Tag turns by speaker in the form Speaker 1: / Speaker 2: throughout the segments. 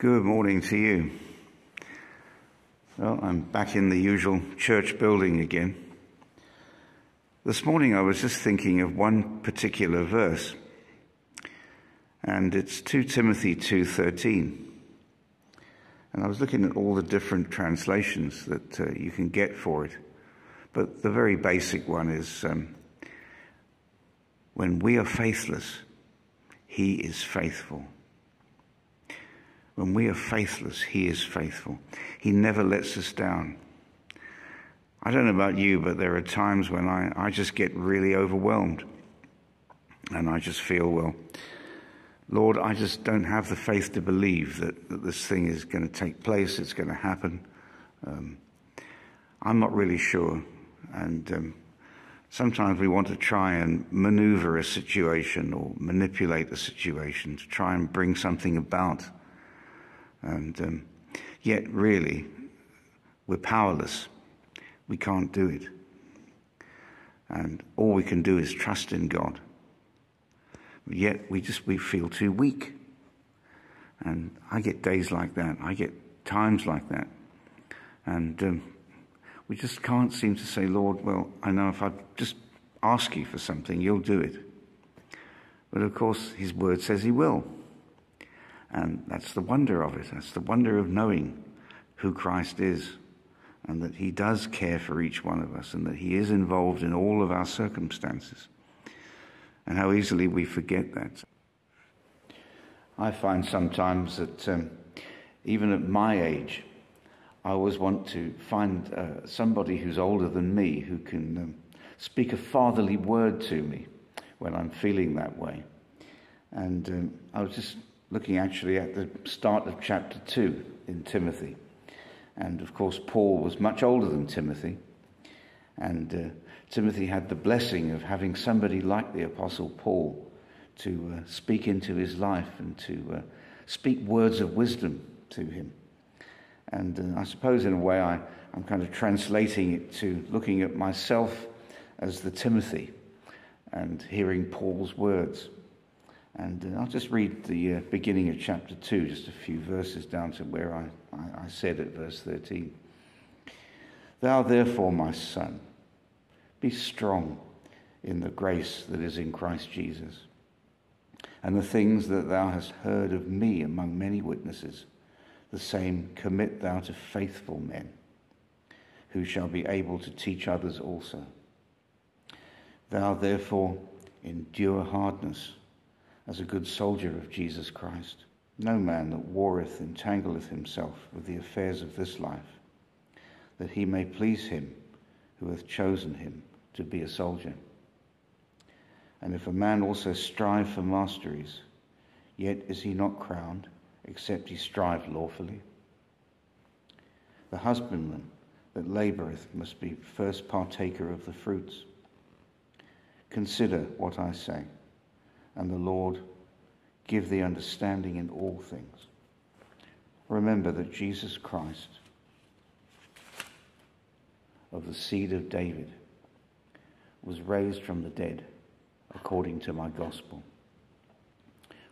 Speaker 1: Good morning to you. Well, I'm back in the usual church building again. This morning I was just thinking of one particular verse, and it's 2 Timothy 2:13. And I was looking at all the different translations that uh, you can get for it, but the very basic one is um, when we are faithless, he is faithful. When we are faithless, He is faithful. He never lets us down. I don't know about you, but there are times when I, I just get really overwhelmed. And I just feel, well, Lord, I just don't have the faith to believe that, that this thing is going to take place, it's going to happen. Um, I'm not really sure. And um, sometimes we want to try and maneuver a situation or manipulate a situation to try and bring something about. And um, yet, really, we're powerless. We can't do it. And all we can do is trust in God. Yet we just we feel too weak. And I get days like that. I get times like that. And um, we just can't seem to say, Lord, well, I know if I just ask you for something, you'll do it. But of course, His word says He will. And that's the wonder of it. That's the wonder of knowing who Christ is and that He does care for each one of us and that He is involved in all of our circumstances. And how easily we forget that. I find sometimes that um, even at my age, I always want to find uh, somebody who's older than me who can um, speak a fatherly word to me when I'm feeling that way. And um, I was just looking actually at the start of chapter 2 in Timothy. And of course, Paul was much older than Timothy. And uh, Timothy had the blessing of having somebody like the Apostle Paul to uh, speak into his life and to uh, speak words of wisdom to him. And uh, I suppose, in a way, I, I'm kind of translating it to looking at myself as the Timothy and hearing Paul's words. And uh, I'll just read the uh, beginning of chapter 2, just a few verses down to where I, I, I said at verse 13. Thou therefore, my son, be strong in the grace that is in Christ Jesus. And the things that thou hast heard of me among many witnesses, the same commit thou to faithful men, who shall be able to teach others also. Thou therefore endure hardness as a good soldier of Jesus Christ. No man that warreth entangleth himself with the affairs of this life, that he may please him who hath chosen him to be a soldier. And if a man also strive for masteries, yet is he not crowned, except he strive lawfully. The husbandman that laboureth must be first partaker of the fruits. Consider what I say and the Lord give thee understanding in all things. Remember that Jesus Christ, of the seed of David, was raised from the dead according to my gospel,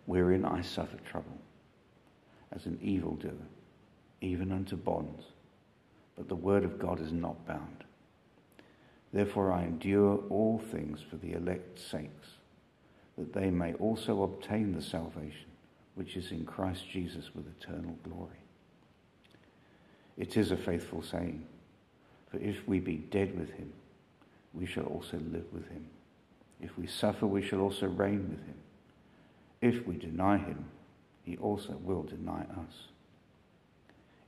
Speaker 1: wherein I suffered trouble as an evildoer, even unto bonds. But the word of God is not bound. Therefore I endure all things for the elect's sakes that they may also obtain the salvation which is in Christ Jesus with eternal glory. It is a faithful saying, for if we be dead with him, we shall also live with him. If we suffer, we shall also reign with him. If we deny him, he also will deny us.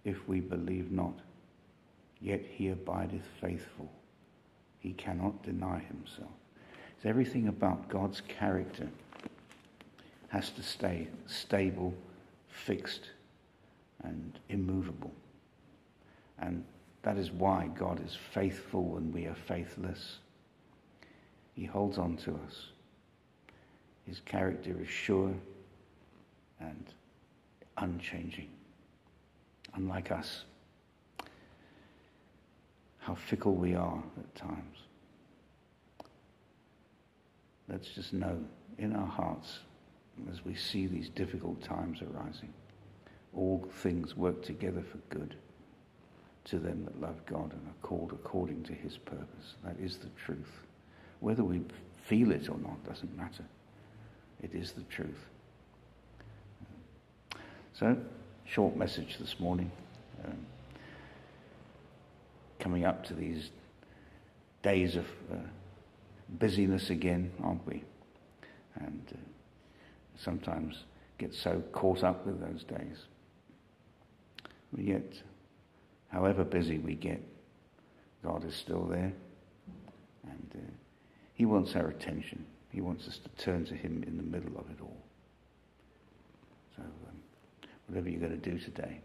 Speaker 1: If we believe not, yet he abideth faithful. He cannot deny himself. So everything about God's character has to stay stable, fixed, and immovable. And that is why God is faithful when we are faithless. He holds on to us. His character is sure and unchanging, unlike us. How fickle we are at times let's just know in our hearts as we see these difficult times arising all things work together for good to them that love God and are called according to his purpose. That is the truth. Whether we feel it or not doesn't matter. It is the truth. So, short message this morning. Um, coming up to these days of uh, busyness again, aren't we? And uh, sometimes get so caught up with those days. We get, however busy we get, God is still there. And uh, He wants our attention. He wants us to turn to Him in the middle of it all. So, um, whatever you're going to do today,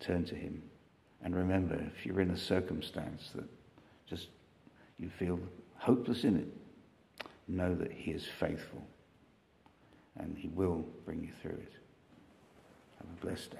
Speaker 1: turn to Him. And remember, if you're in a circumstance that just you feel hopeless in it, know that He is faithful and He will bring you through it. Have a blessed day.